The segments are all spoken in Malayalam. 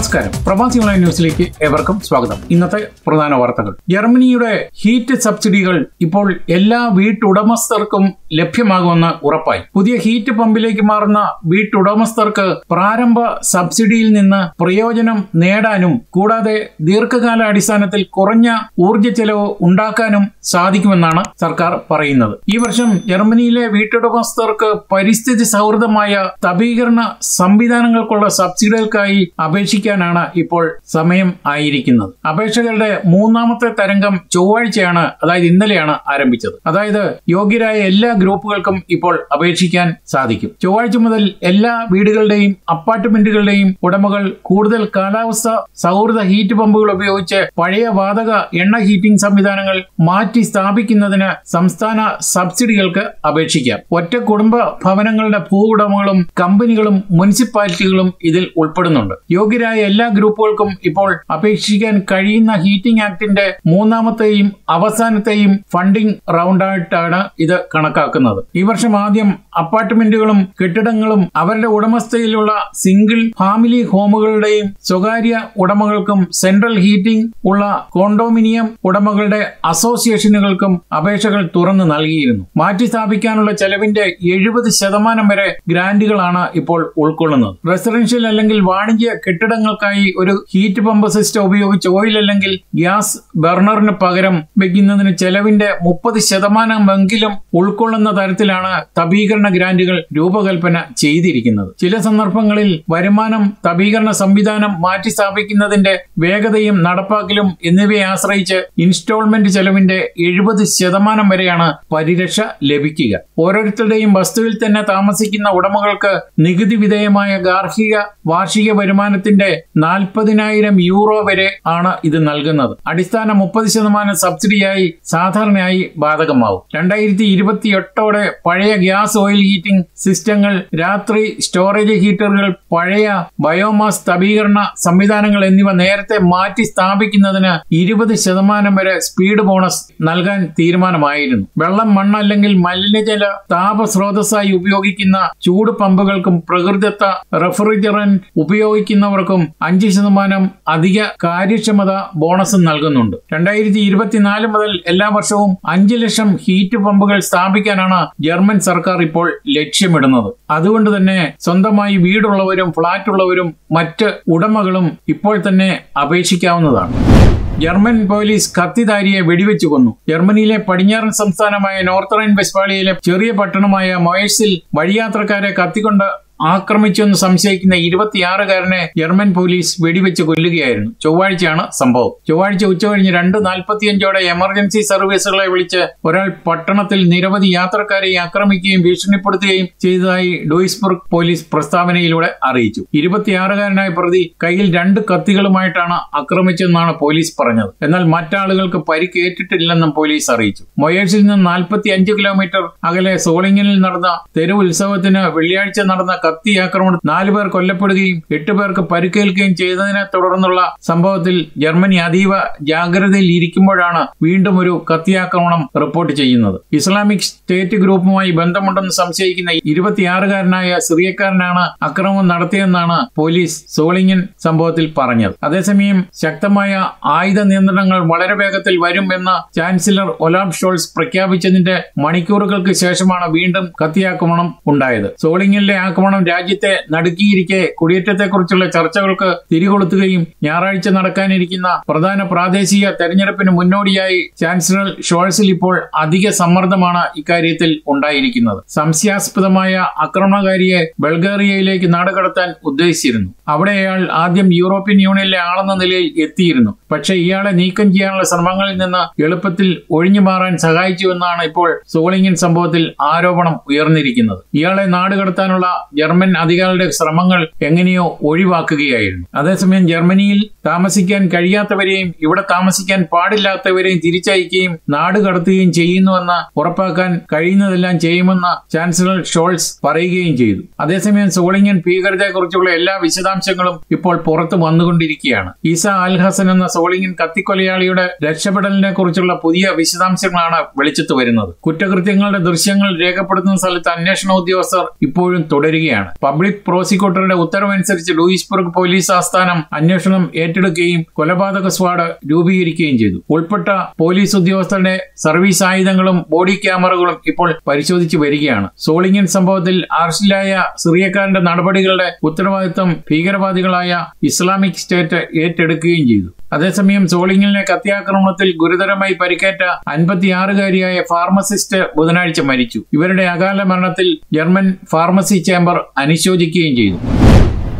നമസ്കാരം. പ്രവാസി ഓൺലൈൻ ന്യൂസിലേക്ക് ഏവർക്കും സ്വാഗതം. ഇന്നത്തെ പ്രധാന വാർത്തകൾ. ജർമ്മനിയുടെ ഹീറ്റ് സബ്സിഡികൾ ഇപ്പോൾ എല്ലാ വീട്ടുടമസ്ഥർക്കും ലഭ്യമാകുമെന്ന് ഉറപ്പായി. പുതിയ ഹീറ്റ് പമ്പിലേക്ക് മാറുന്ന വീട്ടുടമസ്ഥർക്ക് പ്രാരംഭ സബ്സിഡിയിൽ നിന്ന് പ്രയോജനം നേടാനും കൂടാതെ ദീർഘകാലാടിസ്ഥാനത്തിൽ കുറഞ്ഞ ഊർജ ചെലവ് ഉണ്ടാക്കാനും സാധിക്കുമെന്നാണ് സർക്കാർ പറയുന്നത്. ഈ വർഷം ജർമ്മനിയിലെ വീട്ടുടമസ്ഥർക്ക് പരിസ്ഥിതി സൗഹൃദമായ തപീകരണ സംവിധാനങ്ങൾക്കുള്ള സബ്സിഡികൾക്കായി അപേക്ഷിക്കാനാണ് ഇപ്പോൾ സമയം ആയിരിക്കുന്നത്. അപേക്ഷകളുടെ മൂന്നാമത്തെ തരംഗം ചൊവ്വാഴ്ചയാണ് അതായത് ഇന്നലെയാണ് ആരംഭിച്ചത്. അതായത് യോഗ്യരായ എല്ലാ ഗ്രൂപ്പുകൾക്കും ഇപ്പോൾ അപേക്ഷിക്കാൻ സാധിക്കും. ചൊവ്വാഴ്ച മുതൽ എല്ലാ വീടുകളുടെയും അപ്പാർട്ട്മെന്റുകളുടെയും ഉടമകൾ കൂടുതൽ കാലാവസ്ഥ സൗഹൃദ ഹീറ്റ് പമ്പുകൾ ഉപയോഗിച്ച് പഴയ വാതക എണ്ണ ഹീറ്റിംഗ് സംവിധാനങ്ങൾ മാറ്റി സ്ഥാപിക്കുന്നതിന് സംസ്ഥാന സബ്സിഡികൾക്ക് അപേക്ഷിക്കാം. ഒറ്റ കുടുംബ ഭവനങ്ങളുടെ ഭൂവുടമകളും കമ്പനികളും മുനിസിപ്പാലിറ്റികളും ഇതിൽ ഉൾപ്പെടുന്നുണ്ട്. യോഗ്യരായ എല്ലാ ഗ്രൂപ്പുകൾക്കും ഇപ്പോൾ അപേക്ഷിക്കാൻ കഴിയുന്ന ഹീറ്റിംഗ് ആക്ടിന്റെ മൂന്നാമത്തെയും അവസാനത്തെയും ഫണ്ടിംഗ് റൗണ്ടായിട്ടാണ് ഇത് കണക്കാക്കുന്നത്. ഈ വർഷം ആദ്യം അപ്പാർട്ട്മെന്റുകളും കെട്ടിടങ്ങളും അവരുടെ ഉടമസ്ഥയിലുള്ള സിംഗിൾ ഫാമിലി ഹോമുകളുടെയും സ്വകാര്യ ഉടമകൾക്കും സെൻട്രൽ ഹീറ്റിംഗ് ഉള്ള കോണ്ടോമിനിയം ഉടമകളുടെ അസോസിയേഷനുകൾക്കും അപേക്ഷകൾ തുറന്നു നൽകിയിരുന്നു. മാറ്റി സ്ഥാപിക്കാനുള്ള ചെലവിന്റെ എഴുപത് ശതമാനം വരെ ഗ്രാന്റുകളാണ് ഇപ്പോൾ ഉൾക്കൊള്ളുന്നത്. റെസിഡൻഷ്യൽ അല്ലെങ്കിൽ വാണിജ്യ കെട്ടിടങ്ങൾക്കായി ഒരു ഹീറ്റ് പമ്പ് സിസ്റ്റം ഉപയോഗിച്ച് ഓയിൽ അല്ലെങ്കിൽ ഗ്യാസ് ബർണറിന് പകരം വെക്കുന്നതിന് ചെലവിന്റെ മുപ്പത് ശതമാനമെങ്കിലും ഉൾക്കൊള്ളുന്ന തരത്തിലാണ് തപീകരണ ഗ്രാന്റുകൾ രൂപകൽപ്പന ചെയ്തിരിക്കുന്നത്. ചില സന്ദർഭങ്ങളിൽ വരുമാനം തപീകരണ സംവിധാനം മാറ്റി സ്ഥാപിക്കുന്നതിന്റെ വേഗതയും നടപ്പാക്കലും എന്നിവയെ ആശ്രയിച്ച് ഇൻസ്റ്റാൾമെന്റ് ചെലവിന്റെ എഴുപത് ശതമാനം വരെയാണ് പരിരക്ഷ ലഭിക്കുക. ഓരോരുത്തരുടെയും വസ്തുവിൽ തന്നെ താമസിക്കുന്ന ഉടമകൾക്ക് നികുതി വിധേയമായ ഗാർഹിക വാർഷിക വരുമാനത്തിന്റെ നാൽപ്പതിനായിരം യൂറോ വരെ ആണ് ഇത് നൽകുന്നത്. അടിസ്ഥാന മുപ്പത് ശതമാനം സബ്സിഡിയായി സാധാരണയായി ബാധകമാവും. രണ്ടായിരത്തി ഇരുപത്തി എട്ടോടെ പഴയ ഗ്യാസ് ഓയിൽ ഹീറ്റിംഗ് സിസ്റ്റങ്ങൾ രാത്രി സ്റ്റോറേജ് ഹീറ്ററുകൾ പഴയ ബയോമാസ് തപീകരണ സംവിധാനങ്ങൾ എന്നിവ നേരത്തെ മാറ്റി സ്ഥാപിക്കുന്നതിന് ഇരുപത് ശതമാനം വരെ സ്പീഡ് ബോണസ് നൽകാൻ തീരുമാനമായിരുന്നു. വെള്ളം മണ്ണ് അല്ലെങ്കിൽ മലിനജല താപ സ്രോതസ്സായി ഉപയോഗിക്കുന്ന ചൂട് പമ്പുകൾക്കും പ്രകൃതിദത്ത റെഫ്രിജറന്റ് ഉപയോഗിക്കുന്നവർക്കും അഞ്ച് ശതമാനം അധിക കാര്യക്ഷമത ബോണസും നൽകുന്നുണ്ട്. രണ്ടായിരത്തി ഇരുപത്തിനാല് മുതൽ എല്ലാ വർഷവും അഞ്ച് ലക്ഷം ഹീറ്റ് പമ്പുകൾ സ്ഥാപിക്കാനാണ് ജർമ്മൻ സർക്കാർ ഇപ്പോൾ ലക്ഷ്യമിടുന്നത്. അതുകൊണ്ട് തന്നെ സ്വന്തമായി വീടുള്ളവരും ഫ്ളാറ്റ് ഉള്ളവരും മറ്റ് ഉടമകളും ഇപ്പോൾ തന്നെ അപേക്ഷിക്കാവുന്നതാണ്. ജർമ്മൻ പോലീസ് കത്തിധാരിയെ വെടിവെച്ചു കൊന്നു. ജർമ്മനിയിലെ പടിഞ്ഞാറൻ സംസ്ഥാനമായ നോർത്തറൈൻ വെസ്റ്റ്വാളിയിലെ ചെറിയ പട്ടണമായ മൊയേഴ്സിൽ വഴിയാത്രക്കാരെ കത്തിക്കൊണ്ട് ആക്രമിച്ചെന്ന് സംശയിക്കുന്ന ഇരുപത്തിയാറുകാരനെ ജർമ്മൻ പോലീസ് വെടിവെച്ച് കൊല്ലുകയായിരുന്നു. ചൊവ്വാഴ്ചയാണ് സംഭവം. ചൊവ്വാഴ്ച ഉച്ചകഴിഞ്ഞ് രണ്ട് നാൽപ്പത്തിയഞ്ചോടെ എമർജൻസി സർവീസുകളെ വിളിച്ച് ഒരാൾ പട്ടണത്തിൽ നിരവധി യാത്രക്കാരെ ആക്രമിക്കുകയും ഭീഷണിപ്പെടുത്തുകയും ചെയ്തതായി ഡോയിസ്ബർഗ് പോലീസ് പ്രസ്താവനയിലൂടെ അറിയിച്ചു. ഇരുപത്തിയാറുകാരനായ പ്രതി കയ്യിൽ രണ്ട് കത്തികളുമായിട്ടാണ് ആക്രമിച്ചെന്നാണ് പോലീസ് പറഞ്ഞത്. എന്നാൽ മറ്റാളുകൾക്ക് പരിക്കേറ്റിട്ടില്ലെന്നും പോലീസ് അറിയിച്ചു. മൊയേഴ്സിൽ നിന്ന് നാൽപ്പത്തി കിലോമീറ്റർ അകലെ സോളിങ്ങിനിൽ നടന്ന തെരുവുത്സവത്തിന് വെള്ളിയാഴ്ച നടന്ന കത്തി ആക്രമണം നാലു പേർ കൊല്ലപ്പെടുകയും എട്ട് പേർക്ക് പരിക്കേൽക്കുകയും ചെയ്തതിനെ തുടർന്നുള്ള സംഭവത്തിൽ ജർമ്മനി അതീവ ജാഗ്രതയിൽ ഇരിക്കുമ്പോഴാണ് വീണ്ടും ഒരു കത്തിയാക്രമണം റിപ്പോർട്ട് ചെയ്യുന്നത്. ഇസ്ലാമിക് സ്റ്റേറ്റ് ഗ്രൂപ്പുമായി ബന്ധമുണ്ടെന്ന് സംശയിക്കുന്ന ഇരുപത്തിയാറുകാരനായ സിറിയക്കാരനാണ് അക്രമം നടത്തിയെന്നാണ് പോലീസ് സോളിങ്ങൻ സംഭവത്തിൽ പറഞ്ഞത്. അതേസമയം ശക്തമായ ആയുധ നിയന്ത്രണങ്ങൾ വളരെ വേഗത്തിൽ വരും എന്ന് ചാൻസലർ ഒലാബ് ഷോൾസ് പ്രഖ്യാപിച്ചതിന്റെ മണിക്കൂറുകൾക്ക് ശേഷമാണ് വീണ്ടും കത്തിയാക്രമണം ഉണ്ടായത്. സോളിങ്ങിലെ ആക്രമണം രാജ്യത്തെ നടുക്കിയിരിക്കെ കുടിയേറ്റത്തെക്കുറിച്ചുള്ള ചർച്ചകൾക്ക് തിരികൊളുത്തുകയും ഞായറാഴ്ച നടക്കാനിരിക്കുന്ന പ്രധാന പ്രാദേശിക തെരഞ്ഞെടുപ്പിന് മുന്നോടിയായി ചാൻസലർ ഷോൾസിൽ ഇപ്പോൾ അധിക സമ്മർദ്ദമാണ് ഇക്കാര്യത്തിൽ ഉണ്ടായിരിക്കുന്നത്. സംശയാസ്പദമായ ആക്രമണകാരിയെ ബൾഗേറിയയിലേക്ക് നാടുകടത്താൻ ഉദ്ദേശിച്ചിരുന്നു. അവിടെ അയാൾ ആദ്യം യൂറോപ്യൻ യൂണിയനിലെ ആളെന്ന നിലയിൽ എത്തിയിരുന്നു. പക്ഷേ ഇയാളെ നീക്കം ചെയ്യാനുള്ള ശ്രമങ്ങളിൽ നിന്ന് എളുപ്പത്തിൽ ഒഴിഞ്ഞു മാറാൻ സഹായിച്ചുവെന്നാണ് ഇപ്പോൾ സോളിംഗൻ സംഭവത്തിൽ ആരോപണം ഉയർന്നിരിക്കുന്നത്. ഇയാളെ നാടുകടത്താനുള്ള ജർമ്മൻ അധികാരികളുടെ ശ്രമങ്ങൾ എങ്ങനെയോ ഒഴിവാക്കുകയായിരുന്നു. അതേസമയം ജർമ്മനിയിൽ താമസിക്കാൻ കഴിയാത്തവരെയും ഇവിടെ താമസിക്കാൻ പാടില്ലാത്തവരെയും തിരിച്ചയക്കുകയും നാടുകടത്തുകയും ചെയ്യുന്നുവെന്ന് ഉറപ്പാക്കാൻ കഴിയുന്നതെല്ലാം ചെയ്യുമെന്ന് ചാൻസലർ ഷോൾസ് പറയുകയും ചെയ്തു. അതേസമയം സോളിംഗൻ ഭീകരതയെക്കുറിച്ചുള്ള എല്ലാ വിശദാംശങ്ങളും ഇപ്പോൾ പുറത്തു വന്നുകൊണ്ടിരിക്കുകയാണ്. ഈസ അൽ ഹസൻ എന്ന സോളിംഗൻ കത്തിക്കൊലയാളിയുടെ രക്ഷപ്പെടലിനെ കുറിച്ചുള്ള പുതിയ വിശദാംശങ്ങളാണ് വെളിച്ചത്ത് വരുന്നത്. കുറ്റകൃത്യങ്ങളുടെ ദൃശ്യങ്ങൾ രേഖപ്പെടുത്തുന്ന സ്ഥലത്ത് അന്വേഷണ ഉദ്യോഗസ്ഥർ ഇപ്പോഴും തുടരുകയാണ്. പബ്ലിക് പ്രോസിക്യൂട്ടറുടെ ഉത്തരവനുസരിച്ച് ലൂയിസ്ബർഗ് പോലീസ് ആസ്ഥാനം അന്വേഷണം ഏറ്റെടുക്കുകയും കൊലപാതക സ്ക്വാഡ് രൂപീകരിക്കുകയും ചെയ്തു. ഉൾപ്പെട്ട പോലീസ് ഉദ്യോഗസ്ഥരുടെ സർവീസ് ആയുധങ്ങളും ബോഡി ക്യാമറകളും ഇപ്പോൾ പരിശോധിച്ചു വരികയാണ്. സോളിംഗൻ സംഭവത്തിൽ അറസ്റ്റിലായ സിറിയക്കാരന്റെ നടപടികളുടെ ഉത്തരവാദിത്വം ഭീകരവാദികളായ ഇസ്ലാമിക് സ്റ്റേറ്റ് ഏറ്റെടുക്കുകയും ചെയ്തു. അതേസമയം സോളിങ്ങിലെ കത്തിയാക്രമണത്തിൽ ഗുരുതരമായി പരിക്കേറ്റ അൻപത്തിയാറുകാരിയായ ഫാർമസിസ്റ്റ് ബുധനാഴ്ച മരിച്ചു. ഇവരുടെ അകാല മരണത്തിൽ ജർമ്മൻ ഫാർമസി ചേംബർ അനുശോചിക്കുകയും ചെയ്തു.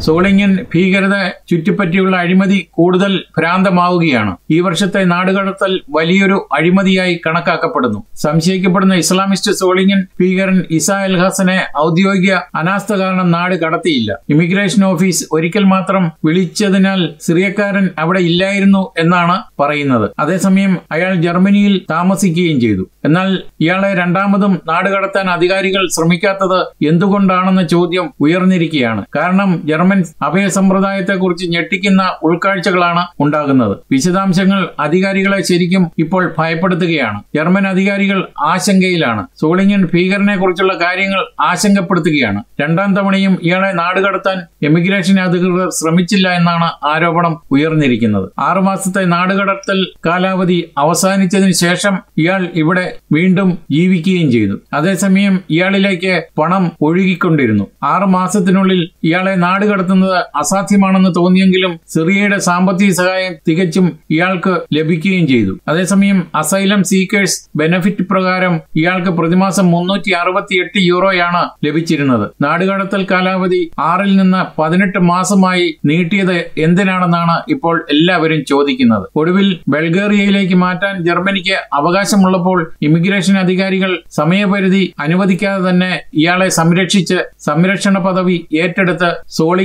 സോളിംഗൻ ഭീകരത ചുറ്റിപ്പറ്റിയുള്ള അഴിമതി കൂടുതൽ ഭ്രാന്തമാവുകയാണ്. ഈ വർഷത്തെ നാടുകടത്തൽ വലിയൊരു അഴിമതിയായി കണക്കാക്കപ്പെടുന്നു. സംശയിക്കപ്പെടുന്ന ഇസ്ലാമിസ്റ്റ് സോളിങ്ങിൻ ഭീകരൻ ഇസ അൽ ഹസനെ ഔദ്യോഗിക അനാസ്ഥ കാരണം നാട് കടത്തിയില്ല. ഇമിഗ്രേഷൻ ഓഫീസ് ഒരിക്കൽ മാത്രം വിളിച്ചതിനാൽ സിറിയക്കാരൻ അവിടെ ഇല്ലായിരുന്നു എന്നാണ് പറയുന്നത്. അതേസമയം അയാൾ ജർമ്മനിയിൽ താമസിക്കുകയും ചെയ്തു. എന്നാൽ ഇയാളെ രണ്ടാമതും നാട് കടത്താൻ അധികാരികൾ ശ്രമിക്കാത്തത് എന്തുകൊണ്ടാണെന്ന ചോദ്യം ഉയർന്നിരിക്കുകയാണ്. കാരണം ജർമ്മൻ അഭയ സമ്പ്രദായത്തെക്കുറിച്ച് ഞെട്ടിക്കുന്ന ഉൾക്കാഴ്ചകളാണ് ഉണ്ടാകുന്നത്. വിശദാംശങ്ങൾ അധികാരികളെ ശരിക്കും ഇപ്പോൾ ഭയപ്പെടുത്തുകയാണ്. ജർമ്മൻ അധികാരികൾ ആശങ്കയിലാണ്. സോളിംഗൻ ഭീകരനെ കുറിച്ചുള്ള കാര്യങ്ങൾ ആശങ്കപ്പെടുത്തുകയാണ്. രണ്ടാം തവണയും ഇയാളെ നാടുകടത്താൻ എമിഗ്രേഷൻ അധികൃതർ ശ്രമിച്ചില്ല എന്നാണ് ആരോപണം ഉയർന്നിരിക്കുന്നത്. ആറുമാസത്തെ നാടുകടത്തൽ കാലാവധി അവസാനിച്ചതിന് ശേഷം ഇയാൾ ഇവിടെ വീണ്ടും ജീവിക്കുകയും ചെയ്തു. അതേസമയം ഇയാളിലേക്ക് പണം ഒഴുകിക്കൊണ്ടിരുന്നു. ആറു മാസത്തിനുള്ളിൽ ഇയാളെ നാടുകടത്തുന്നത് അസാധ്യമാണെന്ന് തോന്നിയെങ്കിലും സിറിയയുടെ സാമ്പത്തിക സഹായം തികച്ചും ഇയാൾക്ക് ലഭിക്കുകയും ചെയ്തു. അതേസമയം അസൈലം സീക്കേഴ്സ് ബെനഫിറ്റ് പ്രകാരം ഇയാൾക്ക് പ്രതിമാസം മുന്നൂറ്റി അറുപത്തിയെട്ട് യൂറോയാണ് ലഭിച്ചിരുന്നത്. നാടുകടത്തൽ കാലാവധി ആറിൽ നിന്ന് പതിനെട്ട് മാസമായി നീട്ടിയത് എന്തിനാണെന്നാണ് ഇപ്പോൾ എല്ലാവരും ചോദിക്കുന്നത്. ഒടുവിൽ ബൾഗേറിയയിലേക്ക് മാറ്റാൻ ജർമ്മനിക്ക് അവകാശമുള്ളപ്പോൾ ഇമിഗ്രേഷൻ അധികാരികൾ സമയപരിധി അനുവദിക്കാതെ തന്നെ ഇയാളെ സംരക്ഷിച്ച് സംരക്ഷണ പദവി ഏറ്റെടുത്ത്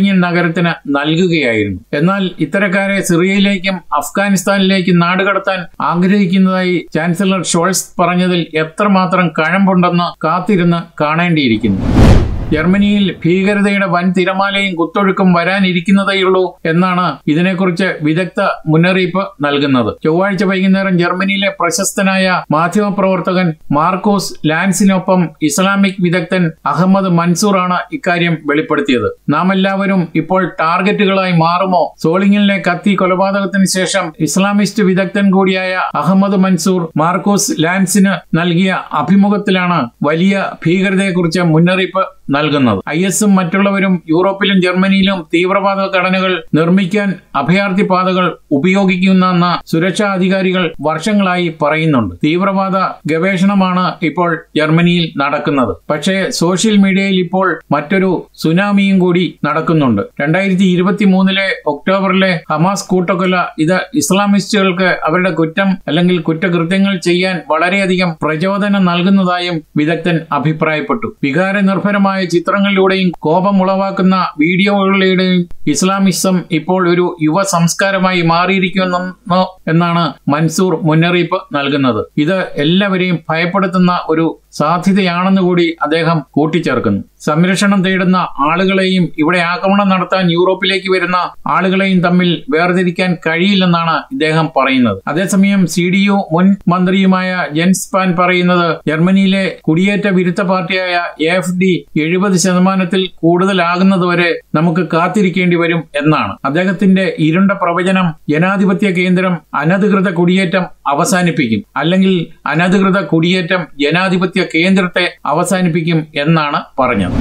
സോളിംഗൻ നഗരത്തിന് നൽകുകയായിരുന്നു. എന്നാൽ ഇത്തരക്കാരെ സിറിയയിലേക്കും അഫ്ഗാനിസ്ഥാനിലേക്കും നാടുകടത്താൻ ആഗ്രഹിക്കുന്നതായി ചാൻസലർ ഷോൾസ് പറഞ്ഞതിൽ എത്രമാത്രം കഴമ്പുണ്ടെന്ന് കാത്തിരുന്ന് കാണേണ്ടിയിരിക്കുന്നു. ജർമ്മനിയിൽ ഭീകരതയുടെ വൻ തിരമാലയും കുത്തൊഴുക്കും വരാനിരിക്കുന്നതേയുള്ളൂ എന്നാണ് ഇതിനെക്കുറിച്ച് വിദഗ്ധ മുന്നറിയിപ്പ് നൽകുന്നത്. ചൊവ്വാഴ്ച വൈകുന്നേരം ജർമ്മനിയിലെ പ്രശസ്തനായ മാധ്യമപ്രവർത്തകൻ മാർക്കോസ് ലാൻസിനൊപ്പം ഇസ്ലാമിക് വിദഗ്ധൻ അഹമ്മദ് മൻസൂറാണ് ഇക്കാര്യം വെളിപ്പെടുത്തിയത്. നാം എല്ലാവരും ഇപ്പോൾ ടാർഗറ്റുകളായി മാറുമോ? സോളിങ്ങിലെ കത്തി കൊലപാതകത്തിന് ശേഷം ഇസ്ലാമിസ്റ്റ് വിദഗ്ധൻ കൂടിയായ അഹമ്മദ് മൻസൂർ മാർക്കോസ് ലാൻസിന് നൽകിയ അഭിമുഖത്തിലാണ് വലിയ ഭീകരതയെക്കുറിച്ച് മുന്നറിയിപ്പ് നൽകുന്നത്. ഐ എസും മറ്റുള്ളവരും യൂറോപ്പിലും ജർമ്മനിയിലും തീവ്രവാദ ഘടനകൾ നിർമ്മിക്കാൻ അഭയാർത്ഥി പാതകൾ ഉപയോഗിക്കുന്നെന്ന സുരക്ഷാ അധികാരികൾ വർഷങ്ങളായി പറയുന്നുണ്ട്. തീവ്രവാദ ഗവേഷണമാണ് ഇപ്പോൾ ജർമ്മനിയിൽ നടക്കുന്നത്. പക്ഷേ സോഷ്യൽ മീഡിയയിൽ ഇപ്പോൾ മറ്റൊരു സുനാമിയും കൂടി നടക്കുന്നുണ്ട്. രണ്ടായിരത്തി ഇരുപത്തി മൂന്നിലെ ഒക്ടോബറിലെ ഹമാസ് കൂട്ടക്കൊല ഇത് ഇസ്ലാമിസ്റ്റുകൾക്ക് അവരുടെ കുറ്റം അല്ലെങ്കിൽ കുറ്റകൃത്യങ്ങൾ ചെയ്യാൻ വളരെയധികം പ്രചോദനം നൽകുന്നതായും വിദഗ്ധൻ അഭിപ്രായപ്പെട്ടു. വികാര നിർഭരമായ ചിത്രങ്ങളിലൂടെയും കോപം ഉളവാക്കുന്ന വീഡിയോകളിലൂടെയും ഇസ്ലാമിസം ഇപ്പോൾ ഒരു യുവ സംസ്കാരമായി മാറിയിരിക്കുന്നു എന്നാണ് മൻസൂർ മുന്നറിയിപ്പ് നൽകുന്നത്. ഇത് എല്ലാവരെയും ഭയപ്പെടുത്തുന്ന ഒരു സാധ്യതയാണെന്ന് കൂടി അദ്ദേഹം കൂട്ടിച്ചേർക്കുന്നു. സംരക്ഷണം തേടുന്ന ആളുകളെയും ഇവിടെ ആക്രമണം നടത്താൻ യൂറോപ്പിലേക്ക് വരുന്ന ആളുകളെയും തമ്മിൽ വേർതിരിക്കാൻ കഴിയില്ലെന്നാണ് ഇദ്ദേഹം പറയുന്നത്. അതേസമയം സി ഡി യു മുൻ മന്ത്രിയുമായ ജെൻസ് പാൻ പറയുന്നത് ജർമ്മനിയിലെ കുടിയേറ്റ വിരുദ്ധ പാർട്ടിയായ എഫ് ഡി എഴുപത് ശതമാനത്തിൽ കൂടുതലാകുന്നതുവരെ നമുക്ക് കാത്തിരിക്കേണ്ടി വരും എന്നാണ്. അദ്ദേഹത്തിന്റെ ഇരുണ്ട പ്രവചനം ജനാധിപത്യ കേന്ദ്രം അനധികൃത കുടിയേറ്റം അവസാനിപ്പിക്കും. അല്ലെങ്കിൽ അനധികൃത കുടിയേറ്റം ജനാധിപത്യ കേന്ദ്രത്തെ അവസാനിപ്പിക്കും എന്നാണ് പറഞ്ഞത്.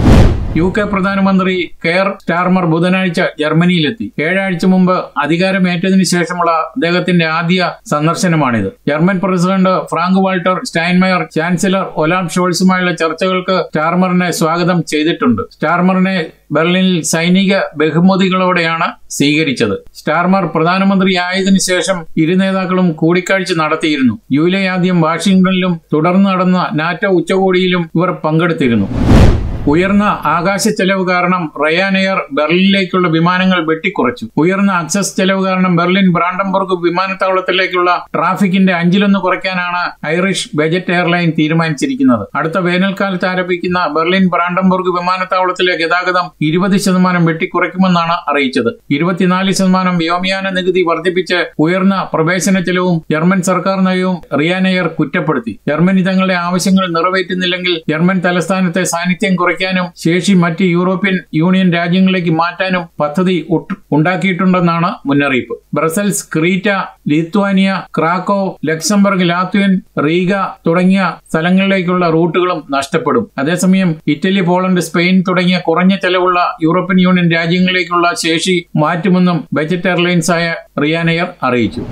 യു കെ പ്രധാനമന്ത്രി കെയർ സ്റ്റാർമർ ബുധനാഴ്ച ജർമ്മനിയിലെത്തി. ഏഴാഴ്ച മുമ്പ് അധികാരമേറ്റതിനു ശേഷമുള്ള അദ്ദേഹത്തിന്റെ ആദ്യ സന്ദർശനമാണിത്. German president Frank Walter Steinmeier chancellor Olaf ഷോൾസുമായുള്ള ചർച്ചകൾക്ക് സ്റ്റാർമറിനെ സ്വാഗതം ചെയ്തിട്ടുണ്ട്. സ്റ്റാർമറിനെ ബെർലിനിൽ സൈനിക ബഹുമതികളോടെയാണ് സ്വീകരിച്ചത്. സ്റ്റാർമർ പ്രധാനമന്ത്രിയായതിനു ശേഷം ഇരു നേതാക്കളും കൂടിക്കാഴ്ച നടത്തിയിരുന്നു. ജൂലൈ ആദ്യം വാഷിംഗ്ടണിലും തുടർന്ന് നടന്ന നാറ്റോ ഉച്ചകോടിയിലും ഇവർ പങ്കെടുത്തിരുന്നു. ഉയർന്ന ആകാശ ചെലവ് കാരണം റയാൻ എയർ ബെർലിനിലേക്കുള്ള വിമാനങ്ങൾ വെട്ടിക്കുറച്ചു. ഉയർന്ന അക്സസ് ചെലവ് കാരണം ബെർലിൻ ബ്രാൻഡംബർഗ് വിമാനത്താവളത്തിലേക്കുള്ള ട്രാഫിക്കിന്റെ അഞ്ചിലൊന്ന് കുറയ്ക്കാനാണ് ഐറിഷ് ബജറ്റ് എയർലൈൻ തീരുമാനിച്ചിരിക്കുന്നത്. അടുത്ത വേനൽക്കാലത്ത് ആരംഭിക്കുന്ന ബെർലിൻ ബ്രാൻഡംബർഗ് വിമാനത്താവളത്തിലെ ഗതാഗതം ഇരുപത് ശതമാനം വെട്ടിക്കുറയ്ക്കുമെന്നാണ് അറിയിച്ചത്. ഇരുപത്തിനാല് ശതമാനം വ്യോമയാന നികുതി വർദ്ധിപ്പിച്ച് ഉയർന്ന പ്രവേശന ചെലവും ജർമ്മൻ സർക്കാർ നയവും റിയാൻ എയർ കുറ്റപ്പെടുത്തി. ജർമ്മനി തങ്ങളുടെ ആവശ്യങ്ങൾ നിറവേറ്റുന്നില്ലെങ്കിൽ ജർമ്മൻ തലസ്ഥാനത്തെ സാന്നിധ്യം കുറയ്ക്കാനും ശേഷി മറ്റ് യൂറോപ്യൻ യൂണിയൻ രാജ്യങ്ങളിലേക്ക് മാറ്റാനും പദ്ധതി ഉണ്ടാക്കിയിട്ടുണ്ടെന്നാണ് മുന്നറിയിപ്പ്. Brussels Crete Lithuania Krakow Luxembourg Latvian Riga തുടങ്ങിയ സ്ഥലങ്ങളിലേക്കുള്ള റൂട്ടുകളും നഷ്ടപ്പെടും. അതേസമയം ഇറ്റലി പോളണ്ട് സ്പെയിൻ തുടങ്ങിയ കുറഞ്ഞ ചെലവുള്ള യൂറോപ്യൻ യൂണിയൻ രാജ്യങ്ങളിലേക്കുള്ള ശേഷി മാറ്റുമെന്നും ബജറ്റ് എയർലൈൻസായ ആയ എയർ അറിയിച്ചു.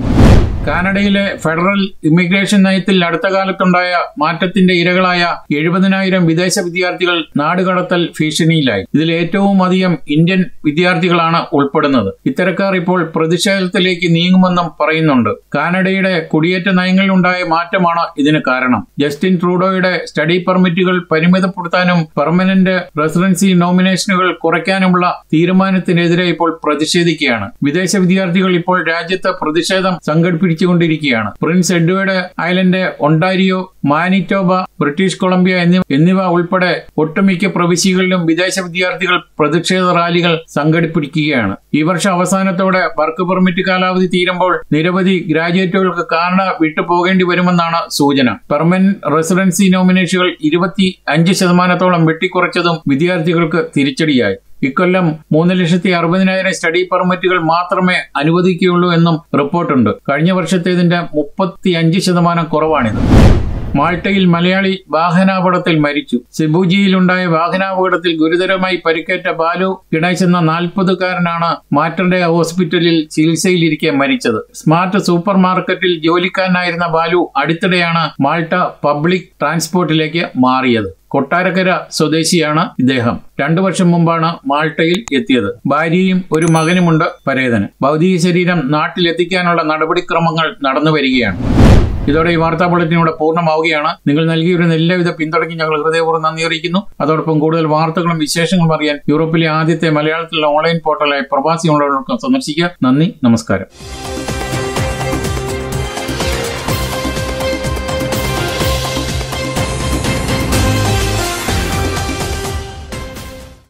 കാനഡയിലെ ഫെഡറൽ ഇമിഗ്രേഷൻ നയത്തിൽ അടുത്ത കാലത്തുണ്ടായ മാറ്റത്തിന്റെ ഇരകളായ എഴുപതിനായിരം വിദേശ വിദ്യാർത്ഥികൾ നാടുകടത്തൽ ഭീഷണിയിലായി. ഇതിൽ ഏറ്റവും അധികം ഇന്ത്യൻ വിദ്യാർത്ഥികളാണ് ഉൾപ്പെടുന്നത്. ഇത്തരക്കാർ ഇപ്പോൾ പ്രതിഷേധത്തിലേക്ക് നീങ്ങുമെന്നും പറയുന്നുണ്ട്. കാനഡയുടെ കുടിയേറ്റ നയങ്ങളിലുണ്ടായ മാറ്റമാണ് ഇതിന് കാരണം. ജസ്റ്റിൻ ട്രൂഡോയുടെ സ്റ്റഡി പെർമിറ്റുകൾ പരിമിതപ്പെടുത്താനും പെർമനന്റ് റെസിഡൻസി നോമിനേഷനുകൾ കുറയ്ക്കാനുമുള്ള തീരുമാനത്തിനെതിരെ ഇപ്പോൾ പ്രതിഷേധിക്കുകയാണ്. വിദേശ വിദ്യാർത്ഥികൾ ഇപ്പോൾ രാജ്യത്ത് പ്രതിഷേധം സംഘടിപ്പിച്ചുകൊണ്ടിരിക്കുകയാണ് Prince Edward Island Ontario Manitoba British Columbia എന്നിവ എന്നിവ ഉൾപ്പെടെ ഒട്ടുമിക്ക പ്രവിശ്യകളിലും വിദേശ വിദ്യാർത്ഥികൾ പ്രതിഷേധ റാലികൾ സംഘടിപ്പിക്കുകയാണ്. ഈ വർഷം അവസാനത്തോടെ വർക്ക് പെർമിറ്റ് കാലാവധി തീരുമ്പോൾ നിരവധി ഗ്രാജുവേറ്റുകൾക്ക് കാനഡ വിട്ടുപോകേണ്ടി വരുമെന്നാണ് സൂചന. പെർമനന്റ് റെസിഡൻസി നോമിനേഷനുകൾ ഇരുപത്തി അഞ്ച് ശതമാനത്തോളം വെട്ടിക്കുറച്ചതും വിദ്യാർത്ഥികൾക്ക് തിരിച്ചടിയായി. ഇക്കൊല്ലം മൂന്ന് ലക്ഷത്തി അറുപതിനായിരം സ്റ്റഡി പെർമിറ്റുകൾ മാത്രമേ അനുവദിക്കുകയുള്ളൂ എന്നും റിപ്പോർട്ടുണ്ട്. കഴിഞ്ഞ വർഷത്തേതിന്റെ മുപ്പത്തി അഞ്ച് ശതമാനം കുറവാണിത്. മാൾട്ടയിൽ മലയാളി വാഹനാപകടത്തിൽ മരിച്ചു. സിബുജിയിലുണ്ടായ വാഹനാപകടത്തിൽ ഗുരുതരമായി പരിക്കേറ്റ ബാലു ഗണേശ് എന്ന നാൽപ്പതുകാരനാണ് മാറ്റർഡേ ഹോസ്പിറ്റലിൽ ചികിത്സയിലിരിക്കെ മരിച്ചത്. സ്മാർട്ട് സൂപ്പർ മാർക്കറ്റിൽ ജോലിക്കാരനായിരുന്ന ബാലു അടുത്തിടെയാണ് മാൾട്ട പബ്ലിക് ട്രാൻസ്പോർട്ടിലേക്ക് മാറിയത്. കൊട്ടാരക്കര സ്വദേശിയാണ് ഇദ്ദേഹം. രണ്ടു വർഷം മുമ്പാണ് മാൾട്ടയിൽ എത്തിയത്. ഭാര്യയും ഒരു മകനുമുണ്ട് പരേതന്. ഭൗതിക ശരീരം നാട്ടിലെത്തിക്കാനുള്ള നടപടിക്രമങ്ങൾ നടന്നു വരികയാണ് ഇതോടെ ഈ വാർത്താ ബുള്ളറ്റിൻ ഇവിടെ പൂർണമാവുകയാണ്. നിങ്ങൾ നൽകിയിരുന്ന എല്ലാവിധ പിന്തുണയ്ക്കും ഞങ്ങൾ ഹൃദയപൂർവം നന്ദി അറിയിക്കുന്നു. അതോടൊപ്പം കൂടുതൽ വാർത്തകളും വിശേഷങ്ങളും അറിയാൻ യൂറോപ്പിലെ ആദ്യത്തെ മലയാളത്തിലുള്ള ഓൺലൈൻ പോർട്ടലായ പ്രവാസി ഓൺലൈൻ സന്ദർശിക്കുക. നന്ദി നമസ്കാരം.